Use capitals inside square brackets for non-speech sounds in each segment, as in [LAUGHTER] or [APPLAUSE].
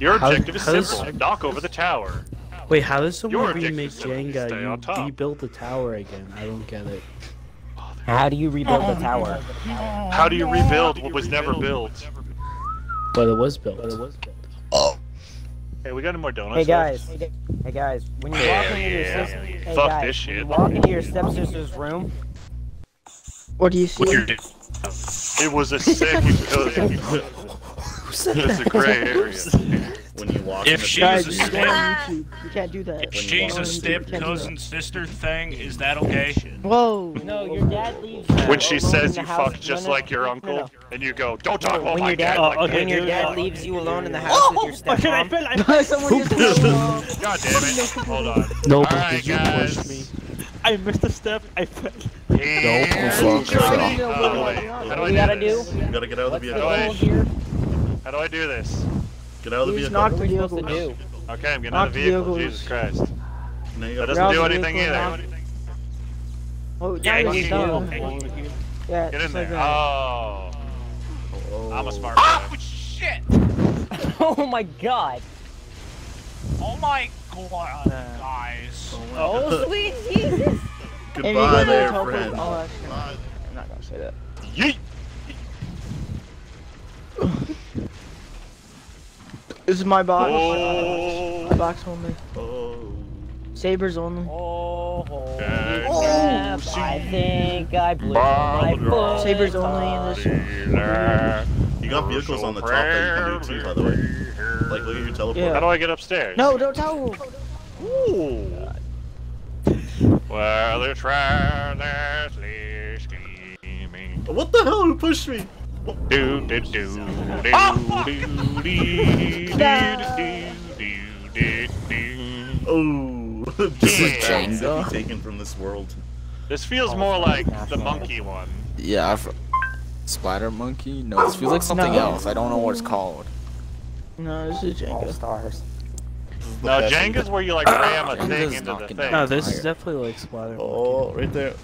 Your objective is how simple. Knock over the tower. Wait, how does Your someone objective remake is Jenga? on You top. rebuild the tower again. I don't get it. How do you rebuild the tower? How do you rebuild what was never built? But it was built. But it was built. Oh. Hey, we got any more donuts? Hey guys, left? hey guys, when you Hell walk into your yeah. sister, hey Fuck guys, this shit. when you walk into your stepsister's room, What do you see? What you did? It was a sick [LAUGHS] Said that? A gray area. when you walk if she's a step, you can't do that. If she's a step cousin sister thing, is that okay? Whoa! No, your dad leaves. When she says you fuck just like your uncle, and you go, don't talk. Oh my god! okay, when your dad leaves you alone in the house oh, with your stepmom. I fell, I fell, someone hit the [LAUGHS] God damn it. Hold on. No, Alright guys. I missed a step, I fell. Yeah. No, fuck. How do I do? You gotta get out of the vehicle. Wait. goal here? How do I do this? Get out of the He's vehicle. knocked What the are we supposed to do? Okay, I'm getting Knock out of the the vehicle. vehicles. Jesus Christ. Now That doesn't do anything vehicle, either. Oh, Yeah, now you you're done. Yeah, Get in there. Oh. Oh. I'm a smart oh, guy. Oh shit! [LAUGHS] Oh my god! Oh my god, uh, guys. Oh, oh sweet [LAUGHS] Jesus! Goodbye go there, friend. Oh, that's I'm not gonna say that. Yeet! This is my box. Oh. My box only. Oh. Sabers only. Oh, oh. holy Okay. crap, I think I blew my foot. Sabers only in this. You got vehicles on the top that you can do too, by the way. Like, look at your teleport. Yeah. How do I get upstairs? No, don't tell. Ooh. Well, they're tirelessly scheming. What the hell? Who pushed me? do do do oh, do do do no. do do do. Oh, [LAUGHS] this is Jenga taken from this world. This feels oh, more like the monkey one. Yeah, I've... Splatter Monkey? No, this feels like something no. else. I don't know what it's called. No, this is Jenga. All stars. No, Jenga's where you like [COUGHS] ram a Jenga's thing into the thing. No, this is definitely like Splatter. Oh, monkey. right there.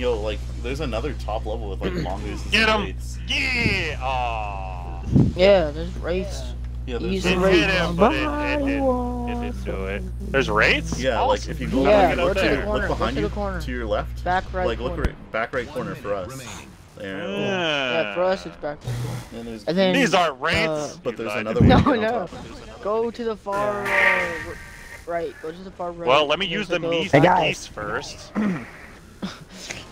Yo, like, there's another top level with like mongooses Get and 'em. raids. Yeah. Aw. Yeah, there's wraith. Yeah, there's Easy It wraith. hit him, but it, it, didn't, it didn't do it. There's wraiths? Yeah, like if you go Yeah, look go to the there, corner, look go behind to you, the corner. to your left, Back right like look corner. right, back right corner for us. There. Yeah, for us it's back. And there's, And then These aren't wraiths. uh, but there's another one. No, on no. top. Go to the far uh, right. Go to the far right. Well, let me use the like a- meat guys. piece first. [CLEARS THROAT]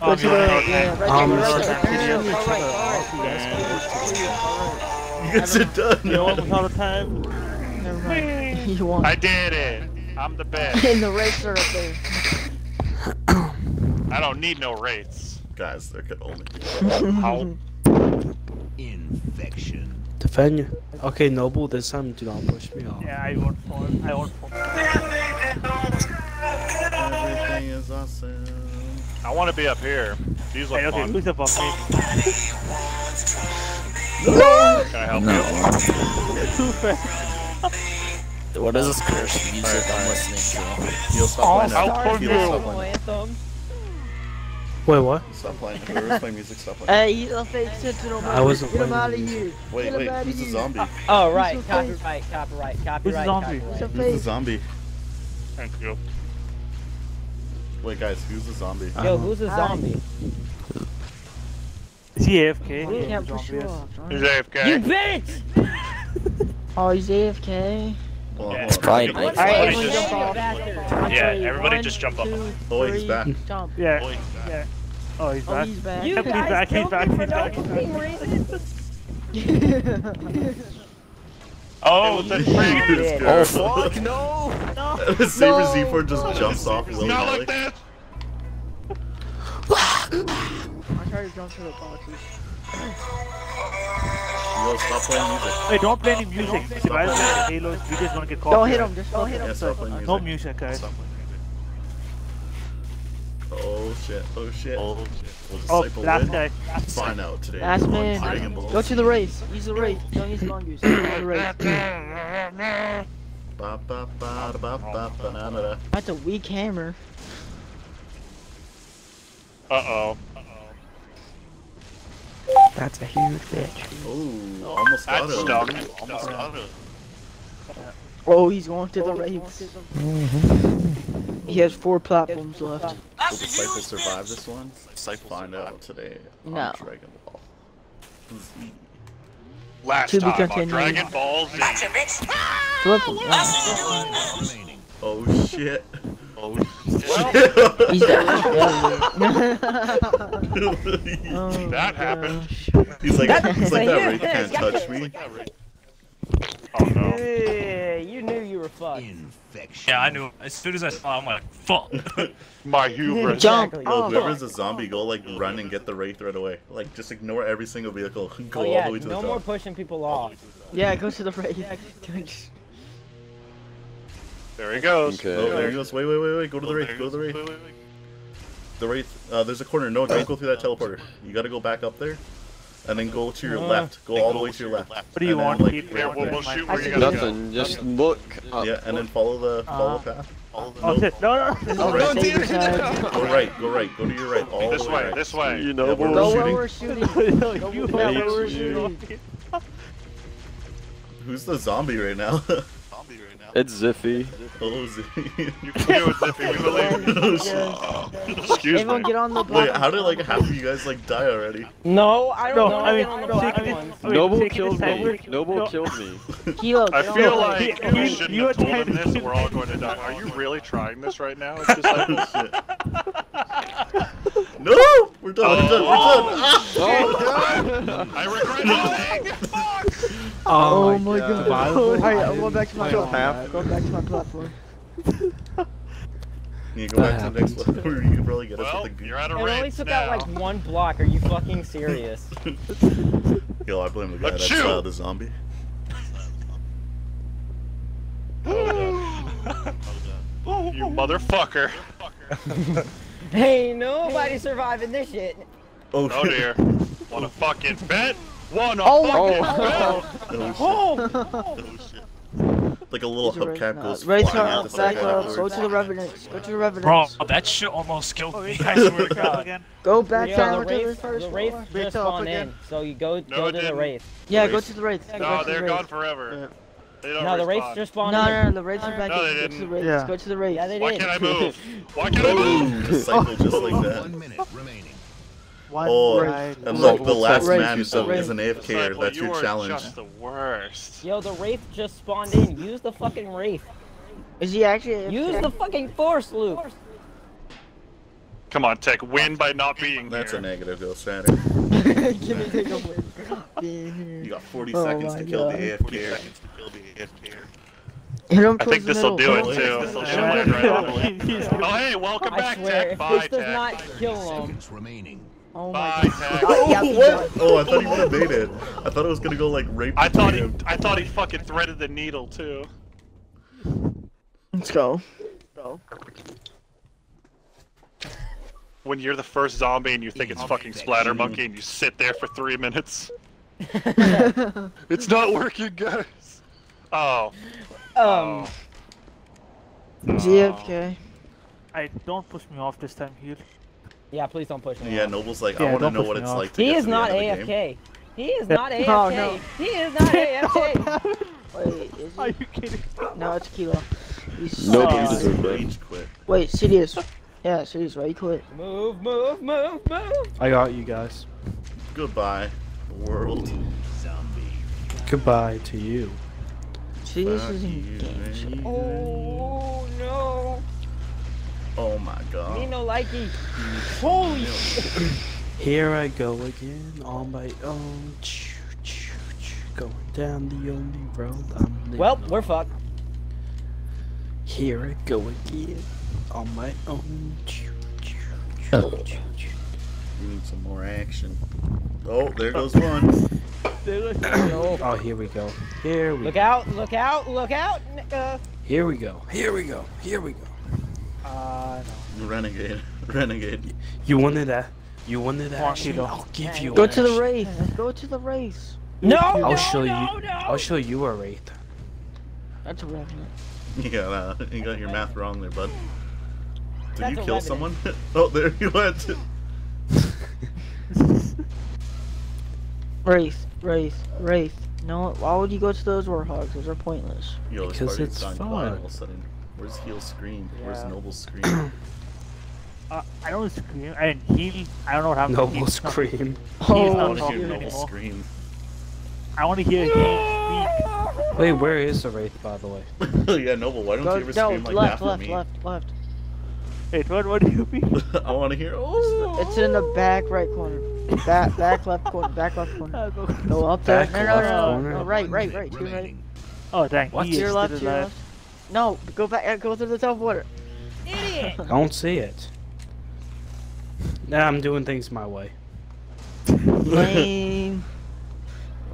Go Oh, to the yeah. yeah, right Um, there, right so there. that No, gives no, you no, each far right, other far off, right. You guys are done. You know what was all the time? Never mind. You won. I did it. I'm the best. [LAUGHS] In the wraiths are up there. I don't need no wraiths. Guys, there could only be. [LAUGHS] How? Infection. Defend you. Okay, Noble, this time do not push me off. Yeah, I won't fall. I won't fall. Everything is awesome. I want to be up here. These look Hey, okay, fun. who's above me? Can I help No. you? Too fast. [LAUGHS] What is this cursed music Alright, I'm alright. listening to? You'll stop All playing now. I'll stars. pull You'll stop playing. anthem. Wait, what? Stop playing. Whoever's playing music, stop playing. Hey, he's a fake sentinel. I wasn't Get him playing out of here. Wait, Get wait, who's the zombie? Oh right, Who's the copyright, copyright, Who's the zombie? He's copyright. a Who's the zombie? Thank you. Wait, guys, who's the zombie? Yo, who's the zombie? Is he AFK? Yeah, for sure. He's AFK. You bitch! [LAUGHS] oh, he's AFK. It's oh, probably. Alright, everybody just jump off. Yeah, everybody just jump off. Oh, he's back. Jump. Yeah. Oh, he's back. Oh, he's oh, back. He's back. He's back. He's back. He's back. He's back. [LAUGHS] [LAUGHS] Oh, the Yeah. Oh, fuck, no! [LAUGHS] Saber Z4 just jumps off not like that. I tried to jump to the boxes. Yo, stop playing music. Hey, don't play any music. If I play Halo's video's gonna get caught. Don't hit him. Just don't hit Yeah, him. stop playing music. No music, guys. Stop playing music. Oh shit, oh shit. Oh, Will Oh, Disciple last win? guy. Find out today. Last man. Go to the wraith. Use the wraith. Don't use mongoose. Use the wraith. [COUGHS] Ba, ba, ba, da, ba, ba, ba, na, na, na. That's a weak hammer. Uh oh. Uh -oh. That's a huge bitch. Oh, almost got That's him. dumb. Almost got him. Oh, he's going to the wraith. He has four platforms left. Will Disciple survive this one? Disciple Find survive. out today on No. Dragon Ball. Z. Last To be time on continued. Dragon Ball Z. Triple. Oh shit. Oh, [LAUGHS] He's dead. [LAUGHS] [LAUGHS] Oh, That happened. he's like, he's like that. you. Ray can't touch me. Oh no. Hey, you knew you were fucked. Yeah, I knew. As soon as I saw, it, I'm like, fuck. [LAUGHS] My hubris. Jump. Exactly. Yo, Oh. whoever's a zombie, go like run and get the wraith right away. Like just ignore every single vehicle. [LAUGHS] Go Oh all yeah, the way to the. no more pushing people off. Yeah, go to the wraith. There he goes. Okay. Oh, there he goes. Wait, wait, wait, wait. Go to the wraith. Go to the wraith. The wraith. Uh, there's a corner. No, don't go through that teleporter. You gotta go back up there, and then go to your Uh, left. Go all the way to to your your left. left. What do you want, like, Pete? Yeah, we'll, we'll shoot where you see. gotta go. Nothing. Just look. Up. Yeah, and then follow the follow Uh, the path. Follow the Oh note. shit! No, no. no. All right. Save your side. Go right. Go right. Go to your right. All This the way. way, right. this way. You Yeah, know, we're where we're shooting. [LAUGHS] No, Go you where we're shooting. Who's the zombie right now? [LAUGHS] Zombie right now. It's Ziffy. oh, Z. [LAUGHS] You can do it, Zippy. We believe. Excuse Everyone me. get on the Wait, how did like half of you guys like die already? No, I don't No, know. I mean, on the no, black I mean- ones. Noble taking killed me. Noble no. killed me. [LAUGHS] Kilo, I get on feel the- like You- we you- shouldn't you have told him this. me. We're all going to die. Are you really trying this right now? It's just like, [LAUGHS] Shit. No! We're done. We're done. We're done. Ah! I regret nothing. Fuck. Oh my god. god. Alright, I'm going back to my Kill platform. Going back to my platform. [LAUGHS] You go back to the next That where [LAUGHS] you can probably get us Well, with the you're out of It only range took now. out like one block. Are you fucking serious? [LAUGHS] Yo, I blame the guy that's Achoo! uh, the zombie. you motherfucker. Ain't nobody surviving this shit. Oh, Oh dear. Wanna fucking bet? Wanna Oh fucking my bet? Oh, oh, Oh, shit. Like a little hubcap goes Right flying to out the the back side up. Go to the revenants. Go to the Bro, that shit almost killed Oh, me. he's [LAUGHS] I swear to God. Go back yeah, down the to the wraith, first the wraith floor. just spawned in, so you go No, go to the didn't. wraith. Yeah, go to the wraith. No, they're the gone forever. They No, the wraiths just spawned No, in. no, no, the wraiths are back No, in. they Go to the didn't. wraiths. Yeah. Go to the wraiths. Yeah, they Why did. can't I [LAUGHS] move? Why can't I Boom! move? Disciple just like [LAUGHS] that. One minute remaining. One Oh, right. and look, the last Wraith. man is, Wraith. is an AFKer. Disciple, That's you your are challenge. just the worst. Yo, the wraith just spawned in. Use the fucking wraith. Is he actually? Use the fucking force, Luke. Come on, Tech. Win by not being That's here. a negative, Ghost Rider. [LAUGHS] Give me take a win. You got 40 Oh seconds my to kill God. the AFKer. Hit him I think this'll do it too. This'll show it right [LAUGHS] He's Oh hey, welcome I back, swear, Tech. if Bye, this does not kill him. Seconds remaining. Oh my Bye, god. Oh, yeah, Oh, what? Oh, I thought he would have made it. I thought it was gonna go like right I thought he. I thought he fucking threaded the needle too. Let's go. Go. When you're the first zombie and you think it's fucking Splatter Monkey and you sit there for three minutes. [LAUGHS] It's not working, guys. Oh. Um, ZFK. I don't push me off this time here. Yeah, please don't push me. Yeah, off. Noble's like, Yeah, I want to don't know what it's off. like to He get is to the not end of the game. AFK. He is not AFK. [LAUGHS] Oh, no. He is not [LAUGHS] AFK. Wait, is Are you kidding? No, it's Kilo. He's Nobody Uh, deserves that. Rage quit. Wait, Sidious. Yeah, Sidious, why you quit? move, move, move, move. I got you guys. Goodbye, world. Zombie. Goodbye to you. Sidious is you, in game. Oh no. Oh my Me god. no likey. Holy shit. Here I go again on my own. Choo, choo, choo, Going down the only road I'm living Well, on. we're fucked. Here I go again on my own. Choo. We need some more action. Oh, there goes one. [COUGHS] No. Oh, here we go. Here we Look go. out, look out, look out. Uh, Here we go. Here we go. Here we go. Uh, Renegade. [LAUGHS] Renegade. You wanted that? You wanted that. on, action? I'll give you. Go to the action. wraith. Go to the wraith. no, I'll no, show no, you. no. I'll show you a wraith. That's a revenant. You got, uh, you got your math wrong there, bud. Did That's you kill revenant. someone? [LAUGHS] oh, there you went. Wraith, Wraith, Wraith. No, why would you go to those warthogs? Those are pointless. Yo, Because it's it's gone quiet fun. All of a sudden. Where's Heal scream? Where's Noble scream? [CLEARS THROAT] Uh, I don't scream. I heal. I don't know what happened. Noble heal. scream. I Oh, want to hear Noble anymore. scream. I want to hear heal Wait, where is the wraith, by the way? [LAUGHS] yeah, Noble, why don't Go, you ever no, scream like left, that left, for me? left, left. speak. Wait, what? What do you mean? [LAUGHS] I want to hear. Oh, [LAUGHS] It's in the back right corner. Back, back left corner. Back left corner. Go- Go up there. Back No, no, left no, no, corner. no. Right, right, right. To your right. Oh, dang. What? He To your is left. still To your alive. left. No, go back. uh, Go through the teleporter. Idiot! I [LAUGHS] don't see it. Nah, I'm doing things my way. Lame.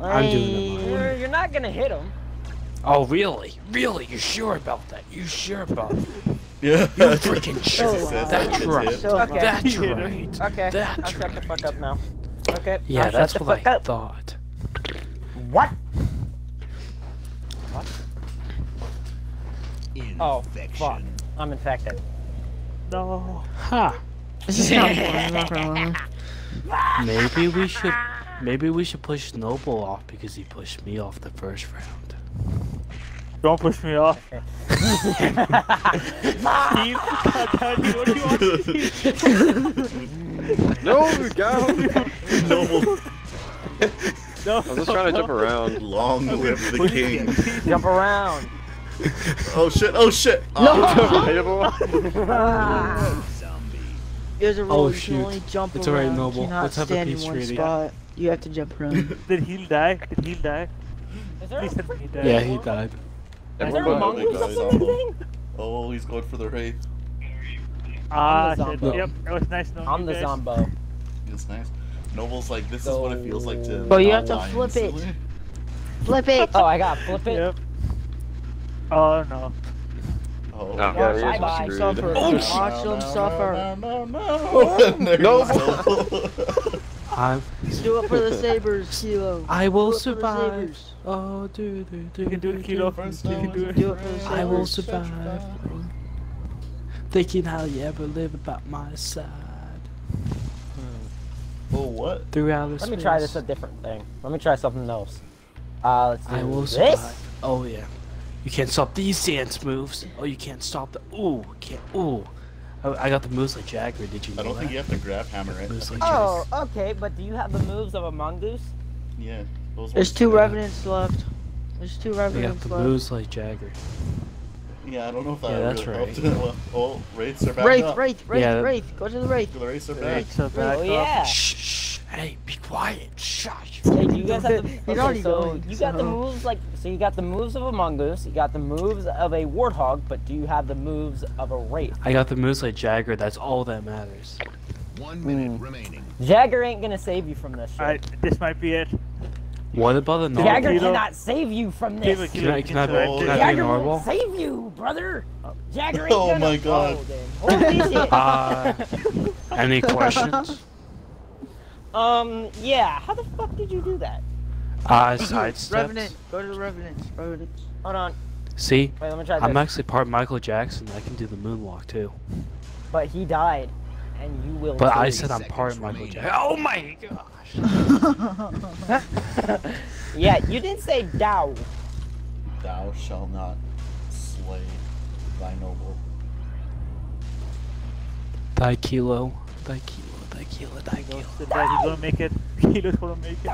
I'm doing it Lame. You're, you're not gonna hit him. Oh, really? Really? You sure about that? You sure about that? [LAUGHS] yeah. You freaking [LAUGHS] sure? Wow. That's It's right. So Okay. That's You hit right. Okay, That's I'll shut the fuck up now. Okay, Yeah, I'll that's shut the what fuck I up. thought. What? Oh, fuck. I'm infected. No. Ha! This is not fun. I'm not gonna lie. [LAUGHS] Maybe we should. Maybe we should push Noble off because he pushed me off the first round. Don't push me off. Heal. God, what do you want to heal? No! Noble, No. I'm just trying to jump around. long live the king. Jump around. [LAUGHS] Oh shit! Oh shit! [LAUGHS] [LAUGHS] There's a rule. Oh, you shoot. can only jump It's alright, around. Noble. You cannot Let's have a stand in one treaty. spot. You have to jump around. Did he die? Did he die? Is there, Please is tell me he died. Yeah, he died. there a Everyone mongoose died. up in the thing? Oh, he's going for the wraith. Ah, I'm shit. Yep, it was nice knowing I'm you the guys. Zombo. It's nice. Noble's like, this is what it feels like to. But you have to flip it. instantly. Flip it. Oh, I got flip it. Yep. Oh no. Oh, Oh, God. yeah, Bye he's Suffer. Oh, Watch them suffer. No, no, no. there No. [LAUGHS] [LAUGHS] Do it for the sabers, Kilo. I will Do it for the survive. Oh, do do do. You can do it, Kilo. First You can do it. Do it for the sabers. I will survive. Thinking how you ever live about my side. Oh, what? Throughout the Let me try this a different thing. Let me try something else. Uh, let's do I will this. survive. Oh yeah. You can't stop these dance moves. Oh, you can't stop the. Ooh, can't. Ooh. I, I got the moves like Jagger. Did you know I don't that? think you have to grab hammer it. Moves like Oh, okay, but do you have the moves of a mongoose? Yeah. those There's two do. revenants left. There's two Jagger. I got the left. moves like Jagger. Yeah, I don't know if that Yeah, that's really right. helped. [LAUGHS] well, oh, wraiths are back Wraith, up. Wraith, Wraith, Yeah. Wraith. Go to the Wraith. The wraiths are back. So back Oh up. yeah. Shh, shh. Hey, be quiet. Shush. Hey, you guys have [LAUGHS] the? Okay, so going, you got the moves like so you got the moves of a mongoose, you got the moves of a warthog, but do you have the moves of a wraith? I got the moves like Jagger. That's all that matters. One minute hmm. remaining. Jagger ain't gonna save you from this shit. Alright, this might be it. What about the normal? Jagger cannot save you from this. Can I can I, Kilo, can I be a Jagger won't save you, brother. [LAUGHS] Jagger ain't Oh gonna. my God. Oh, then. Holy shit. [LAUGHS] Uh, any questions? [LAUGHS] um, yeah. How the fuck did you do that? Uh, sidestep. Revenant. Go to the Revenants. Revenants. Hold on. See, Wait, let me try this. I'm actually part Michael Jackson. I can do the moonwalk too. But he died, and you will. But I said I'm part seconds Michael. Jackson. Oh my gosh. [LAUGHS] Yeah, you didn't say Dow. Thou shall not slay thy noble. Die kilo. Die kilo. Die kilo. Die kilo. He's gonna make it. [LAUGHS] Kilo's gonna make it.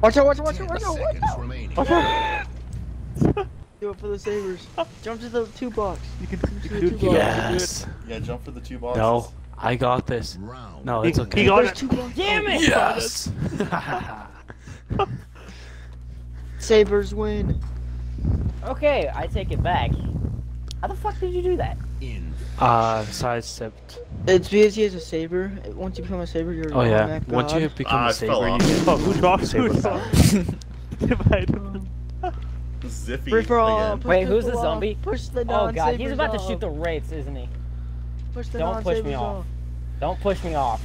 Watch out, watch out, watch Ten out, watch out, watch out. [LAUGHS] Do it for the sabers. Jump to the two box. You can, you can Two do it. boxes. Yes. Yeah, jump for the two boxes. No, I got this. Round. No, He, it's he got There's it. two. Damn it! Yes. [LAUGHS] Sabers win. Okay, I take it back. How the fuck did you do that? In uh, sidestepped. It's because he has a saber. Once you become a saber, you're Oh yeah. automatic Once you become Ah, a saber, you get Oh, who dropped? saber Who power. dropped? Divide. Ziffy Free for all. again. Wait, who's the ball, zombie? Push the Oh god, he's non-sabers about to shoot the wraiths, isn't he? Push the Don't push me non-sabers off. Don't push me off.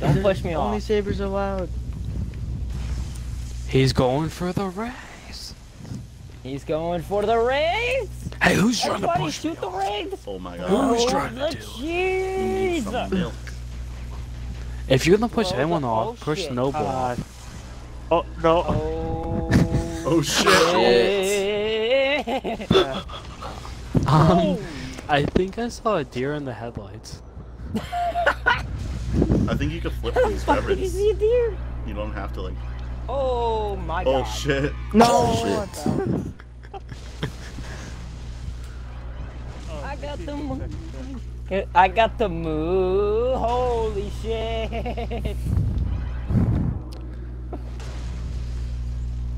Don't [LAUGHS] push me Only off. Only sabers allowed. He's going for the wraith. He's going for the wraiths! Hey, who's trying to Everybody push me shoot the off? wraiths! Oh my god. Who's Oh, trying to the do it? Need cheese! some. If you're gonna push Oh, anyone off, oh, push shit. Noble Uh. Oh no. Oh. [LAUGHS] Oh shit. Yeah. [LAUGHS] Um, I think I saw a deer in the headlights. I think you could flip How these fuck did you see a deer? You don't have to like. Oh my oh, god. Oh shit. No. Oh, I got the move. I got the move. Holy shit.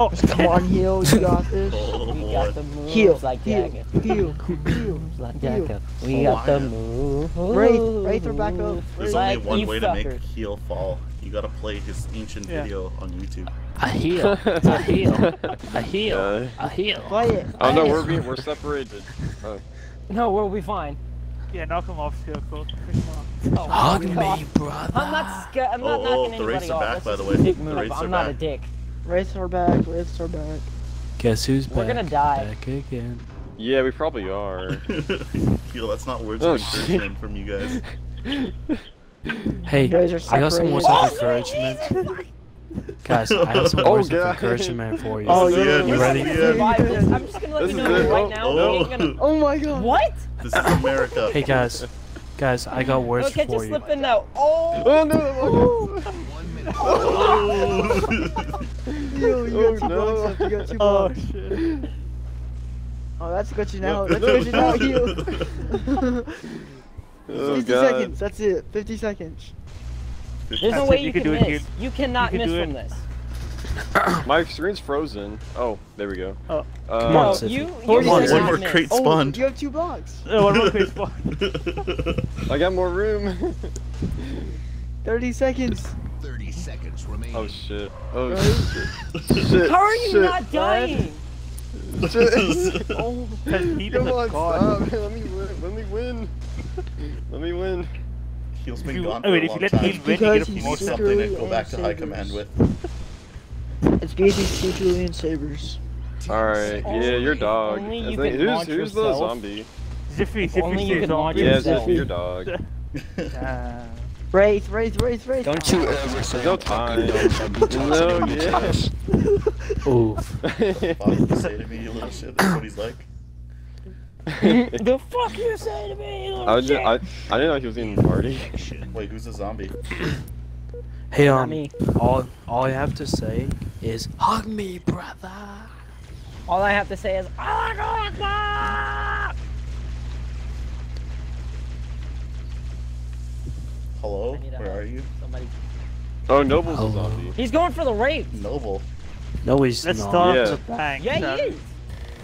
Oh, come on, [LAUGHS] heal. You got this. Oh [LAUGHS] We got the moves Heal. like Heal. Jagger. Heal. Heal. Like Heal. Jagger. We got the Wyatt. move. Wraith, Wraith are back up. There's Like only one you way to make fuckers. heel fall. You gotta play his ancient Yeah. video on YouTube. A heel. A [LAUGHS] heel. A heel. Yeah. A heel. Play it. Oh no, we're being we're separated. Oh. No, we'll be fine. Yeah, knock him off, Silco. Pick him up. Oh, Hug me, brother. I'm not scared. I'm not Oh, oh knocking oh, the anybody Wraiths are back, by the way. The move. I'm are not a dick. Wraiths are back. Wraiths are back. Guess who's back? We're gonna die. Back again. Yeah, we probably are. [LAUGHS] heel, that's not words Oh, of encouragement from you guys. Hey, You guys are I got some words separated. of encouragement. Guys, I have some Oh, words of encouragement for you. Oh, yeah. You this ready? is the Survive end. this. I'm just gonna let This you know it. right now. Oh. Gonna. Oh my god. What? This is America. Hey guys, guys, I got words Look at you for you. slipping now. Oh. Oh no! One [LAUGHS] minute. [LAUGHS] Oh. Heal. You Oh, got two no. blocks left. You got two Oh blocks. shit. Oh, that's got you now. That's got you now. Heal. Oh [LAUGHS] 50 god. seconds. That's it. 50 seconds. There's no way it, you, you can, can do it, miss. dude. You cannot You can miss from it. this. [COUGHS] My screen's frozen. Oh, there we go. Oh. Uh, Come on, No, you. you One more- one more miss. crate Oh, spawned. you have two blocks. Uh, [LAUGHS] one more crate spot. [LAUGHS] I got more room. 30 seconds. 30 seconds remaining. oh shit. Oh shit. [LAUGHS] shit. How are you shit. not dying? [LAUGHS] Shit. Oh, cause Come on, god. stop. Let me win. Let me win. Let me win. Heel's been You- gone I for mean, a if long you let time. Win, you get a He he's needs something to go back to and high command with. It's because he's secretly in sabers. Alright, yeah, Only- your dog. you think- who's who's the zombie? Ziffy, If only Ziffy you stays could on. launch Yeah, yourself. Ziffy, your [LAUGHS] dog. Uh, Wraith, Wraith, Wraith, Wraith. Don't you ever There's say no I'm talking time. about me No, touching me, yeah. Josh. Oof. Fuck [LAUGHS] you say to me, you little shit. That's what he's like. [LAUGHS] the fuck you say to me? you little I, was just, shit? I, I didn't know he was in the party. Wait, who's a zombie? [CLEARS THROAT] Hey, Not um, me. all all I have to say is hug me, brother. All I have to say is, "Allah Akbar!" Hello? I need a Where hug. are you? Somebody. Oh, Noble's a zombie. [GASPS] He's going for the rape. Noble. No, he's let's not. start Yeah. the bang. Yeah, shall he is.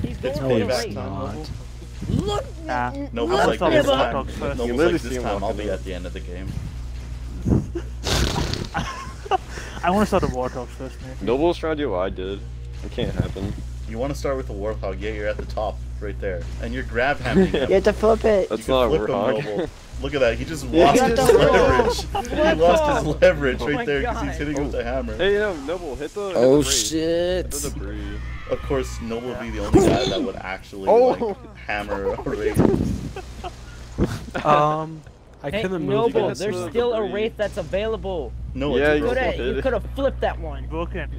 He's going It's for the rape. not. Noble. Look. Nah. Noble's I'll like this time. Noble's like this time. I'll be at the end of the game. [LAUGHS] I want to start the Warthog first, man. Noble's trying to do what I did. It can't happen. You want to start with the Warthog? Yeah, you're at the top, right there. And you're grab hammering him. [LAUGHS] You have to flip it. That's You not a can warthog. [LAUGHS] Noble. Look at that. He just [LAUGHS] lost he his leverage. He lost his leverage Oh right my there because he's God. hitting with the hammer. Hey, no, Noble, hit the. hit Oh the brakes. Hit shit. the debris. Of course, Noble would be the only guy that would actually [LAUGHS] Oh. like hammer a wraith. [LAUGHS] Um, I Hey, couldn't move Noble, there's the still a debris. wraith that's available. No, Yeah, it's you. Could have, you could have flipped that one. Broken.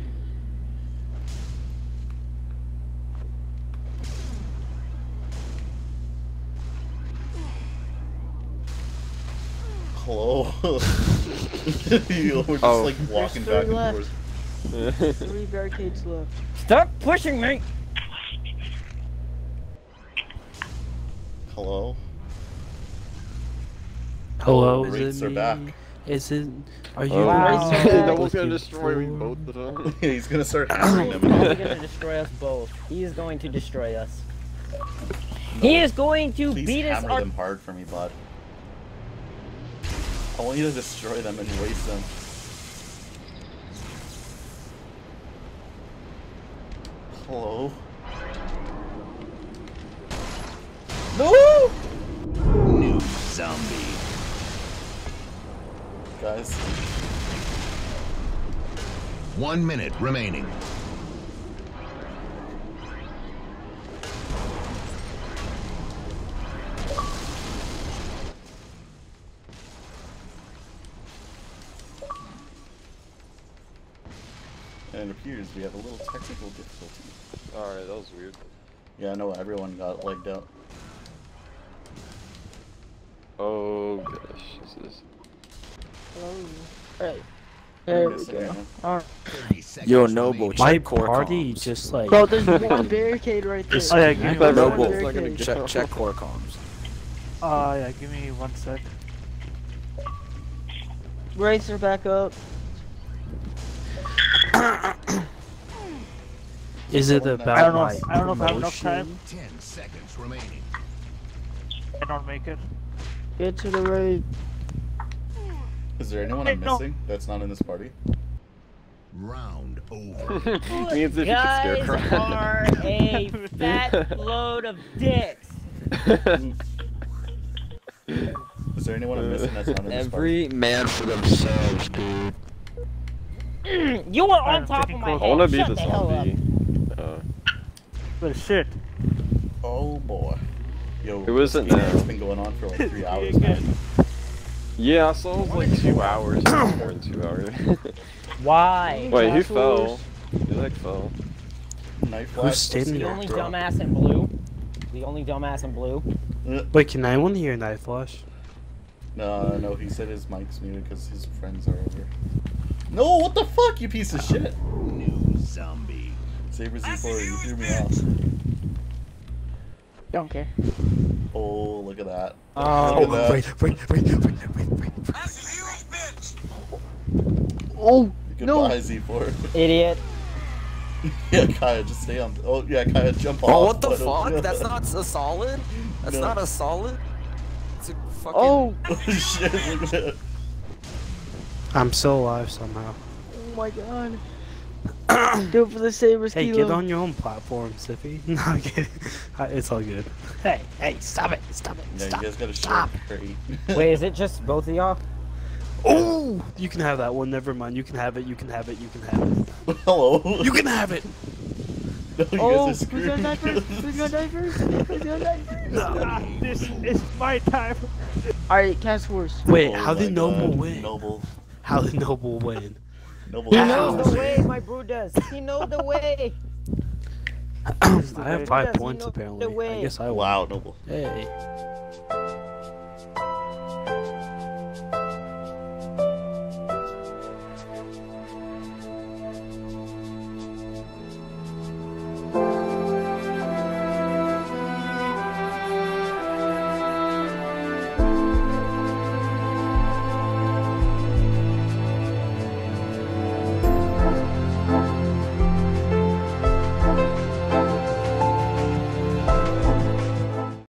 Hello. [LAUGHS] you know, we're just Oh. like walking back three and left. forth. Three barricades left. Stop pushing me. Hello. Hello, The is Wraiths it are me? back. Is it? Are you? Oh, Wow. Wraiths back Noble's with gonna destroy me both of them. [LAUGHS] He's gonna start [COUGHS] hammering them. He's going to destroy us both. He is going to destroy us. He is going to beat us. hammer them hard for me, bud. I want you to destroy them and waste them. Hello. No! New zombie. Guys. One minute remaining. Appears we have a little technical difficulty. Alright, that was weird. Yeah, I know everyone got legged out. Oh gosh, Jesus. Alright. There we Missing go. anyone? Alright. Yo, Noble, My check core party comms. just like. Bro, there's one [LAUGHS] barricade right there. Oh yeah, give me one Noble, second. It's not gonna check, check core comms. Oh yeah, give me one sec. Racer back up. [COUGHS] [COUGHS] Is it I don't know. my If, I don't know if I have enough time. Ten seconds remaining. I don't make it. Get to the wraith. Is there anyone I'm No. missing that's not in this party? Round over. [LAUGHS] Means if you could scare Guys her. are a [LAUGHS] fat load of dicks. [LAUGHS] Is there anyone I'm missing that's not in this party? Every man for themselves, dude. [CLEARS THROAT] You were on top of my close- I wanna be Shut the the hell up. zombie. Uh, But shit. Oh boy. Yo, Who is it this game now? has been going on for like three [LAUGHS] hours now. yeah, I saw it was like two hours. More than two hours. [LAUGHS] Why? Wait, who fell? Wars. He like fell. Knife Who's flash, standing The there? only dumbass in blue. The only dumbass in blue. Wait, can anyone hear Night Flash? No, no, he said his mic's muted because his friends are over. No, what the fuck, you piece of shit! New zombie. Saber Z4, you threw me off. Don't care. Oh, look at that. Oh, Look at oh, that. wait, wait, wait, wait, wait, wait. Oh, Goodbye, no. Z4. Idiot. [LAUGHS] yeah, Kaya, just stay on. Oh, yeah, Kaya, jump oh, off. Oh, what the Why don't- fuck? [LAUGHS] That's not a solid? That's No. not a solid? It's a fucking... Oh, [LAUGHS] Oh, shit, look at that. I'm still alive somehow. oh my god. [COUGHS] Do it for the Sabres Hey, kilo. get on your own platform, Sippy. [LAUGHS] No, I'm kidding. It's all good. Hey, hey, stop it, stop it, Yeah, stop you guys gotta share the [LAUGHS] crate. Wait, is it just both of y'all? Oh, you can have that one. Never mind. You can have it. You can have it. You can have it. [LAUGHS] Hello? You can have it. No, Oh, guys are who's gonna die screwed. first? Who's gonna die first? Who's gonna die first? This is my time. Alright, Cast Wars. Wait, Oh how my did Noble God, win? Noble. How did Noble win? Noble. He knows the way, my brew does. He knows the way. [CLEARS THROAT] I have five points apparently. the way. I guess I won. Wow, Noble. Hey.